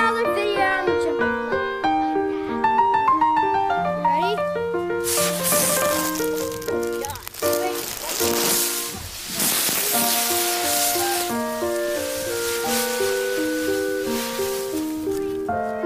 another video on the trampoline. Ready? Yeah.